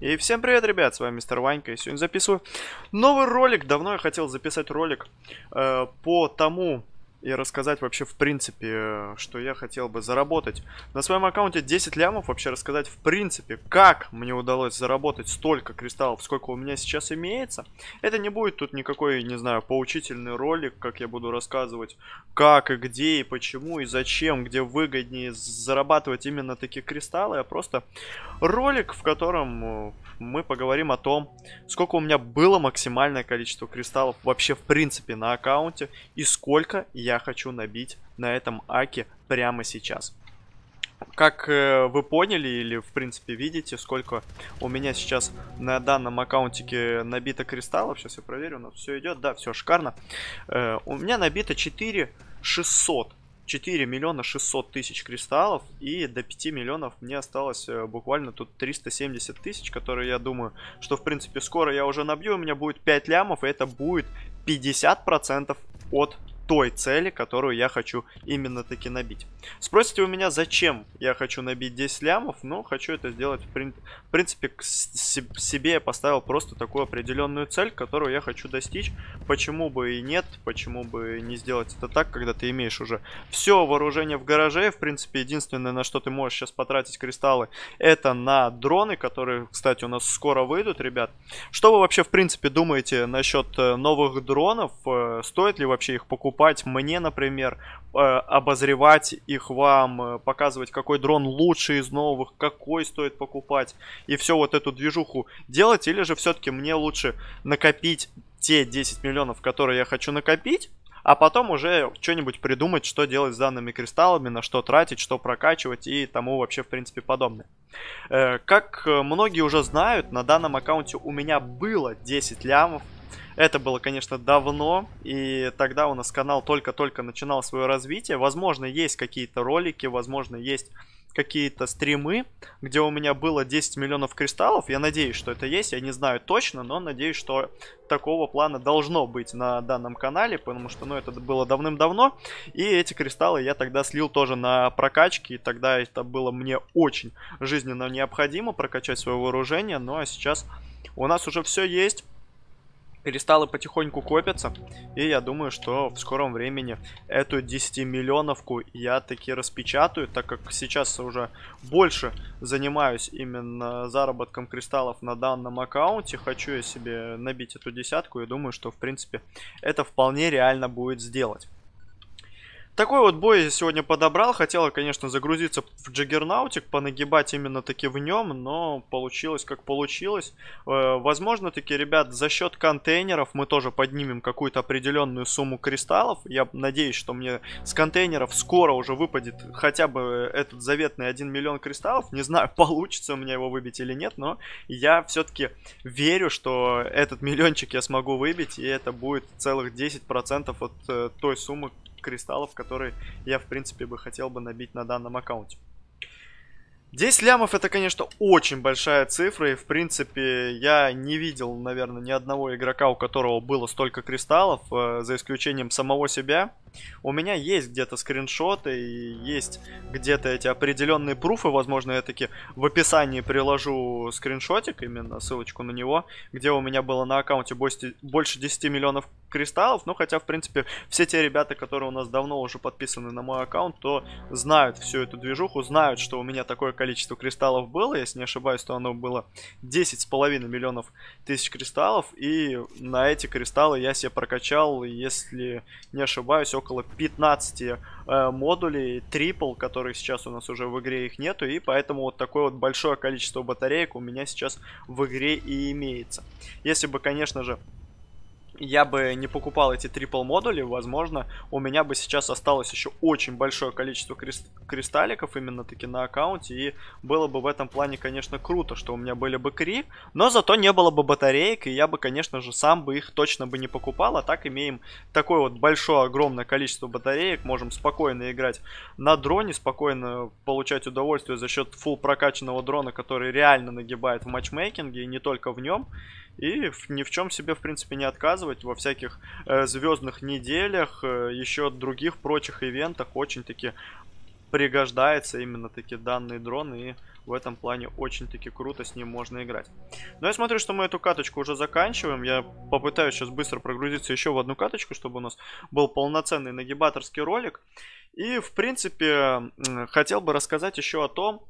И всем привет, ребят, с вами Мистер Ванька, и сегодня записываю новый ролик. Давно я хотел записать ролик э, по тому, и рассказать вообще в принципе, что я хотел бы заработать. На своем аккаунте 10 лямов, вообще рассказать в принципе, как мне удалось заработать столько кристаллов, сколько у меня сейчас имеется. Это не будет тут никакой, не знаю, поучительный ролик, как я буду рассказывать, как и где и почему и зачем, где выгоднее зарабатывать именно такие кристаллы, а просто ролик, в котором э, мы поговорим о том, сколько у меня было максимальное количество кристаллов вообще в принципе на аккаунте и сколько я хочу набить на этом аке прямо сейчас. Как э, вы поняли или в принципе видите, сколько у меня сейчас на данном аккаунтике набито кристаллов. Сейчас я проверю, у нас все идет. Да, все шикарно. Э, у меня набито 4 600 4 миллиона 600 тысяч кристаллов, и до 5 миллионов мне осталось э, буквально тут 370 тысяч, которые я думаю, что в принципе скоро я уже набью, у меня будет 5 лямов, и это будет 50% от той цели, которую я хочу именно таки набить. Спросите у меня, зачем я хочу набить 10 лямов? Ну, хочу это сделать, в принципе, к себе я поставил просто такую определенную цель, которую я хочу достичь. Почему бы и нет, почему бы не сделать это так, когда ты имеешь уже все вооружение в гараже. В принципе, единственное, на что ты можешь сейчас потратить кристаллы, это на дроны, которые, кстати, у нас скоро выйдут, ребят. Что вы вообще, в принципе, думаете насчет э, новых дронов? Э, стоит ли вообще их покупать? Покупать мне, например, э, обозревать их вам, э, показывать, какой дрон лучший из новых, какой стоит покупать, и все вот эту движуху делать, или же все-таки мне лучше накопить те 10 миллионов, которые я хочу накопить, а потом уже что-нибудь придумать, что делать с данными кристаллами, на что тратить, что прокачивать и тому вообще, в принципе, подобное. Э, как многие уже знают, на данном аккаунте у меня было 10 лямов, это было, конечно, давно, и тогда у нас канал только-только начинал свое развитие. Возможно, есть какие-то ролики, возможно, есть какие-то стримы, где у меня было 10 миллионов кристаллов. Я надеюсь, что это есть, я не знаю точно, но надеюсь, что такого плана должно быть на данном канале, потому что, ну, это было давным-давно, и эти кристаллы я тогда слил тоже на прокачки, и тогда это было мне очень жизненно необходимо прокачать свое вооружение, ну, а сейчас у нас уже все есть, Кристаллы потихоньку копятся. И я думаю, что в скором времени эту 10 миллионовку я таки распечатаю, так как сейчас уже больше занимаюсь именно заработком кристаллов на данном аккаунте. Хочу я себе набить эту десятку и думаю, что в принципе это вполне реально будет сделать. Такой вот бой я сегодня подобрал. Хотела, конечно, загрузиться в Джаггернаутик, понагибать именно таки в нем, но получилось как получилось. Э, возможно, таки, ребят, за счет контейнеров мы тоже поднимем какую-то определенную сумму кристаллов. Я надеюсь, что мне с контейнеров скоро уже выпадет хотя бы этот заветный 1 миллион кристаллов. Не знаю, получится у меня его выбить или нет, но я все-таки верю, что этот миллиончик я смогу выбить, и это будет целых 10% от э, той суммы, кристаллов, которые я, в принципе, бы хотел бы набить на данном аккаунте. 10 лямов это, конечно, очень большая цифра, и, в принципе, я не видел, наверное, ни одного игрока, у которого было столько кристаллов, э, за исключением самого себя. У меня есть где-то скриншоты и есть где-то эти определенные пруфы, возможно, я таки в описании приложу скриншотик, именно ссылочку на него, где у меня было на аккаунте больше 10 миллионов кристаллов, ну, хотя, в принципе, все те ребята, которые у нас давно уже подписаны на мой аккаунт, то знают всю эту движуху, знают, что у меня такое количество кристаллов было, если не ошибаюсь, то оно было 10,5 миллионов тысяч кристаллов, и на эти кристаллы я себе прокачал, если не ошибаюсь, около 15 э, модулей трипл, которые сейчас у нас уже в игре их нету, и поэтому вот такое вот большое количество батареек у меня сейчас в игре и имеется. Если бы, конечно же, я бы не покупал эти трипл модули, возможно, у меня бы сейчас осталось еще очень большое количество крест кристалликов именно таки на аккаунте, и было бы в этом плане, конечно, круто, что у меня были бы кри, но зато не было бы батареек, и я бы, конечно же, сам бы их точно бы не покупал, а так имеем такое вот большое, огромное количество батареек, можем спокойно играть на дроне, спокойно получать удовольствие за счет фул прокачанного дрона, который реально нагибает в матчмейкинге, и не только в нем, и ни в чем себе, в принципе, не отказывать. Во всяких э, звездных неделях, э, еще других прочих ивентах очень-таки пригождается именно таки данный дрон. И в этом плане очень-таки круто с ним можно играть. Но я смотрю, что мы эту каточку уже заканчиваем. Я попытаюсь сейчас быстро прогрузиться еще в одну каточку, чтобы у нас был полноценный нагибаторский ролик. И, в принципе, хотел бы рассказать еще о том,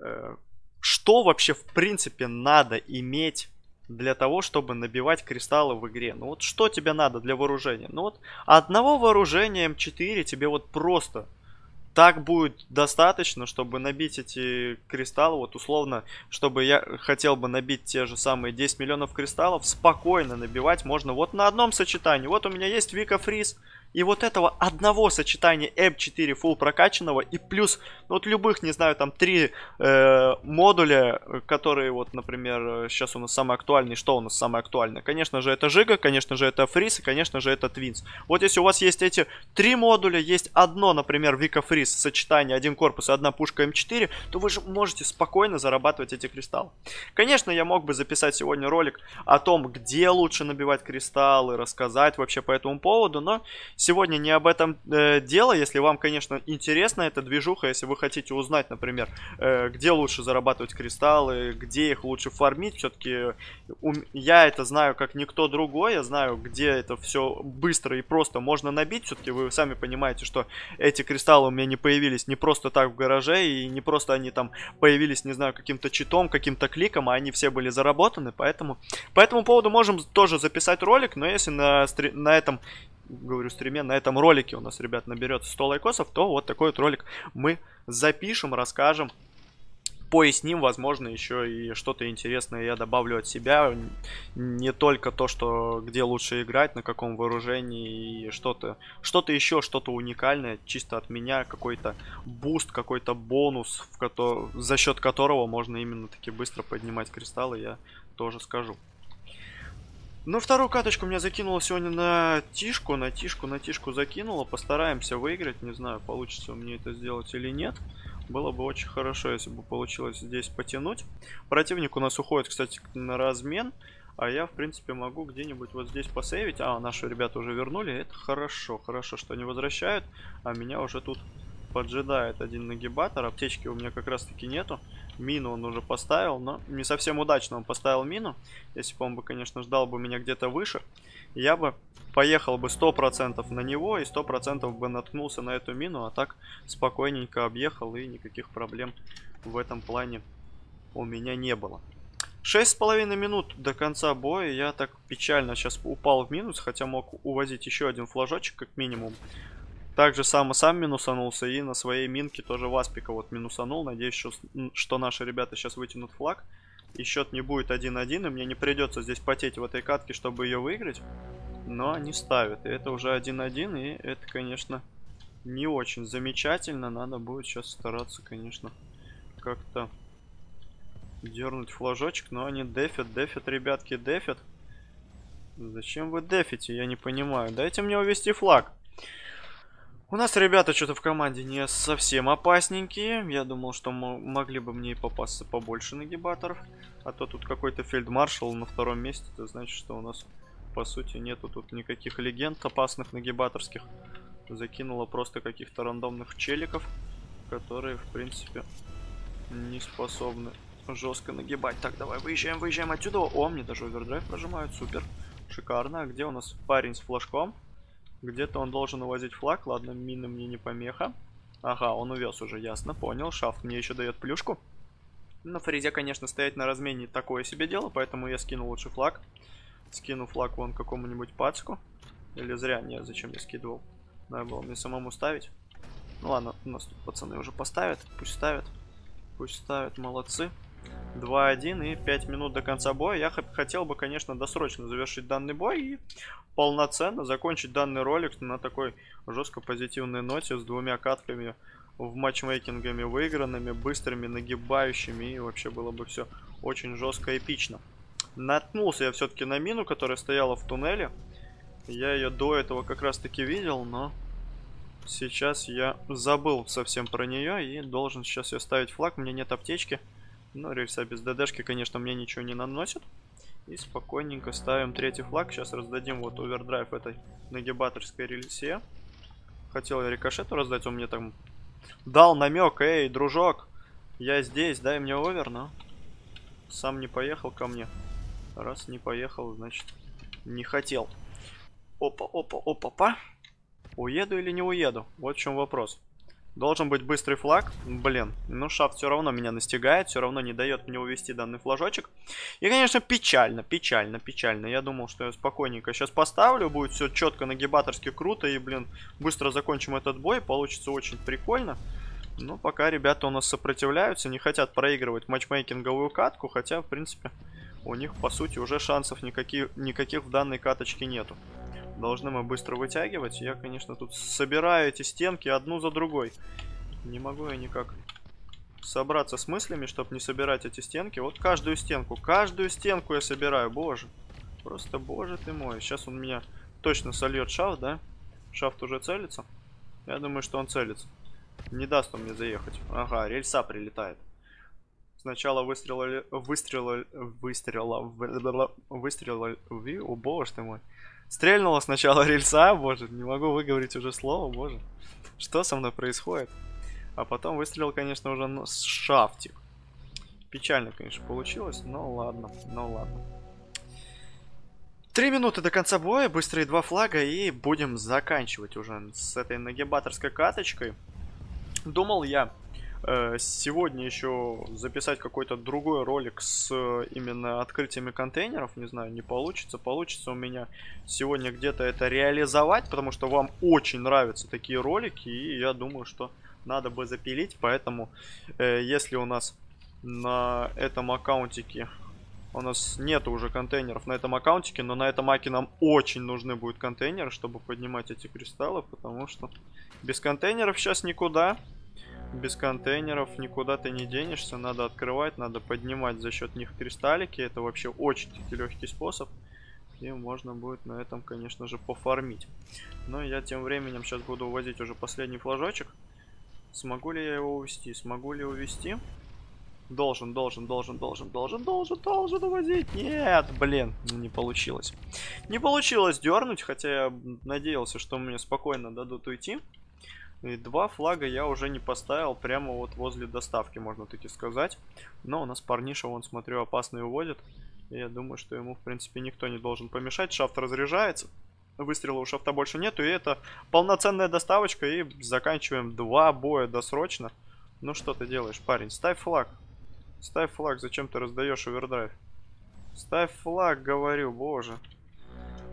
э, что вообще, в принципе, надо иметь для того, чтобы набивать кристаллы в игре. Ну вот что тебе надо для вооружения? Ну вот одного вооружения М4 тебе вот просто так будет достаточно, чтобы набить эти кристаллы, вот условно, чтобы я хотел бы набить те же самые 10 миллионов кристаллов, спокойно набивать можно вот на одном сочетании. Вот у меня есть Вика Фриз, и вот этого одного сочетания M4 full прокачанного и плюс ну, вот любых, не знаю, там три э, модуля, которые вот, например, сейчас у нас самый актуальный. Что у нас самое актуальное? Конечно же это Жига, конечно же это Фриз и конечно же это Твинс. Вот если у вас есть эти три модуля, есть одно, например, Вика Фриз, сочетание, один корпус и одна пушка М4, то вы же можете спокойно зарабатывать эти кристаллы. Конечно, я мог бы записать сегодня ролик о том, где лучше набивать кристаллы, рассказать вообще по этому поводу, но сегодня не об этом э, дело. Если вам, конечно, интересна эта движуха, если вы хотите узнать, например, э, где лучше зарабатывать кристаллы, где их лучше фармить, все-таки я это знаю как никто другой, я знаю, где это все быстро и просто можно набить. Все-таки вы сами понимаете, что эти кристаллы у меня не появились не просто так в гараже, и не просто они там появились, не знаю, каким-то читом, каким-то кликом, а они все были заработаны, поэтому по этому поводу можем тоже записать ролик, но если на, на этом говорю, стриме, на этом ролике у нас, ребят, наберется 100 лайкосов, то вот такой вот ролик мы запишем, расскажем, поясним, возможно, еще и что-то интересное я добавлю от себя. Не только то, что где лучше играть, на каком вооружении и что-то что-то еще, что-то уникальное, чисто от меня, какой-то буст, какой-то бонус, в ко за счет которого можно именно таки быстро поднимать кристаллы, я тоже скажу. Ну, вторую каточку меня закинуло сегодня на тишку, на тишку, на тишку закинуло. Постараемся выиграть. Не знаю, получится меня это сделать или нет. Было бы очень хорошо, если бы получилось здесь потянуть. Противник у нас уходит, кстати, на размен. А я, в принципе, могу где-нибудь вот здесь посейвить. А, наши ребята уже вернули. Это хорошо, хорошо, что они возвращают. А меня уже тут поджидает один нагибатор. Аптечки у меня как раз таки нету. Мину он уже поставил, но не совсем удачно он поставил мину. Если бы он бы, конечно, ждал бы меня где-то выше, я бы поехал бы 100% на него и 100% бы наткнулся на эту мину, а так спокойненько объехал и никаких проблем в этом плане у меня не было. Шесть с половиной минут до конца боя. Я так печально сейчас упал в минус, хотя мог увозить еще один флажочек, как минимум. Также сам сам минусанулся и на своей минке тоже Васпика вот минусанул. Надеюсь, что, что наши ребята сейчас вытянут флаг. И счет не будет 1-1, и мне не придется здесь потеть в этой катке, чтобы ее выиграть. Но они ставят. И это уже 1-1, и это, конечно, не очень замечательно. Надо будет сейчас стараться, конечно, как-то дернуть флажочек. Но они дефят, дефят, ребятки, дефят. Зачем вы дефите? Я не понимаю. Дайте мне увести флаг. У нас ребята что-то в команде не совсем опасненькие. Я думал, что могли бы мне и попасться побольше нагибаторов. А то тут какой-то фельдмаршал на втором месте. Это значит, что у нас, по сути, нету тут никаких легенд опасных нагибаторских. Закинуло просто каких-то рандомных челиков, которые, в принципе, не способны жестко нагибать. Так, давай, выезжаем, выезжаем отсюда. О, мне даже овердрайв прожимают, супер. Шикарно. А где у нас парень с флажком? Где-то он должен увозить флаг. Ладно, мины мне не помеха. Ага, он увез уже, ясно, понял. Шафт мне еще дает плюшку. На фризе, конечно, стоять на размене такое себе дело, поэтому я скину лучше флаг. Скину флаг вон какому-нибудь пацку. Или зря, не, зачем я скидывал. Надо было мне самому ставить. Ну ладно, у нас тут пацаны уже поставят. Пусть ставят. Пусть ставят, молодцы. 2-1 и 5 минут до конца боя. Я хотел бы, конечно, досрочно завершить данный бой и полноценно закончить данный ролик на такой жестко позитивной ноте с двумя катками в матчмейкингами выигранными, быстрыми, нагибающими и вообще было бы все очень жестко эпично. Наткнулся я все-таки на мину, которая стояла в туннеле. Я ее до этого как раз таки видел, но сейчас я забыл совсем про нее и должен сейчас я ставить флаг. У меня нет аптечки. Но рельса без ДДшки, конечно, мне ничего не наносит. И спокойненько ставим третий флаг. Сейчас раздадим вот овердрайв этой нагибаторской рельсе. Хотел я рикошету раздать, он мне там дал намек. Эй, дружок, Я здесь, дай мне овер, но сам не поехал ко мне. Раз не поехал, значит, не хотел. Опа, опа, опа, па. Уеду или не уеду? Вот в чем вопрос. Должен быть быстрый флаг. Блин, ну шафт все равно меня настигает, все равно не дает мне увести данный флажочек. И, конечно, печально, печально, печально. Я думал, что я спокойненько сейчас поставлю, будет все четко нагибаторски круто. И, блин, быстро закончим этот бой, получится очень прикольно. Но пока ребята у нас сопротивляются, не хотят проигрывать матчмейкинговую катку, хотя, в принципе, у них, по сути, уже шансов никаких, никаких в данной каточке нету. Должны мы быстро вытягивать. Я, конечно, тут собираю эти стенки одну за другой. Не могу я никак собраться с мыслями, чтобы не собирать эти стенки. Вот каждую стенку, каждую стенку я собираю, боже. Просто, боже ты мой. Сейчас он меня точно сольет шафт, да? Шафт уже целится. Я думаю, что он целится. Не даст он мне заехать. Ага, рельса прилетает. Сначала выстрела, выстрела, выстрела, выстрела, выстрела, о боже ты мой. Стрельнула сначала рельса, боже, не могу выговорить уже слово, боже. Что со мной происходит? А потом выстрелил, конечно, уже с шафтик. Печально, конечно, получилось, но ладно, но ладно. Три минуты до конца боя, быстрые два флага и будем заканчивать уже с этой нагибаторской каточкой. Думал я сегодня еще записать какой-то другой ролик с э, именно открытиями контейнеров. Не знаю, не получится. Получится у меня сегодня где-то это реализовать, потому что вам очень нравятся такие ролики. И я думаю, что надо бы запилить. Поэтому, э, если у нас на этом аккаунтике... У нас нет уже контейнеров на этом аккаунтике, но на этом аке нам очень нужны будут контейнеры, чтобы поднимать эти кристаллы, потому что без контейнеров сейчас никуда без контейнеров никуда ты не денешься. Надо открывать, надо поднимать за счет них кристаллики. Это вообще очень легкий способ. И можно будет на этом, конечно же, пофармить. Но я тем временем сейчас буду увозить уже последний флажочек. Смогу ли я его увести? Смогу ли увести? Должен, должен, должен, должен, должен, должен, должен увозить. Нет, блин, не получилось. Не получилось дернуть, хотя я надеялся, что мне спокойно дадут уйти. И два флага я уже не поставил прямо вот возле доставки, можно таки сказать. Но у нас парниша, вон, смотрю, опасный уводит. И я думаю, что ему, в принципе, никто не должен помешать. Шафт разряжается. Выстрела у шафта больше нету. И это полноценная доставочка. И заканчиваем два боя досрочно. Ну что ты делаешь, парень? Ставь флаг. Ставь флаг. Зачем ты раздаешь овердрайв? Ставь флаг, говорю, боже.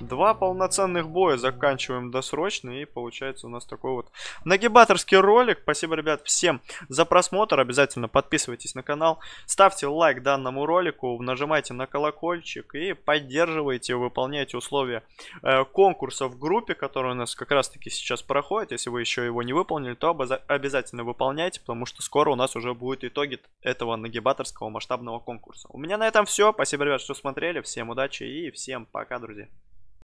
Два полноценных боя заканчиваем досрочно. И получается у нас такой вот нагибаторский ролик. Спасибо, ребят, всем за просмотр. Обязательно подписывайтесь на канал. Ставьте лайк данному ролику. Нажимайте на колокольчик. И поддерживайте, выполняйте условия э, конкурса в группе, который у нас как раз таки сейчас проходит. Если вы еще его не выполнили, то обязательно выполняйте. Потому что скоро у нас уже будут итоги этого нагибаторского масштабного конкурса. У меня на этом все. Спасибо, ребят, что смотрели. Всем удачи и всем пока, друзья.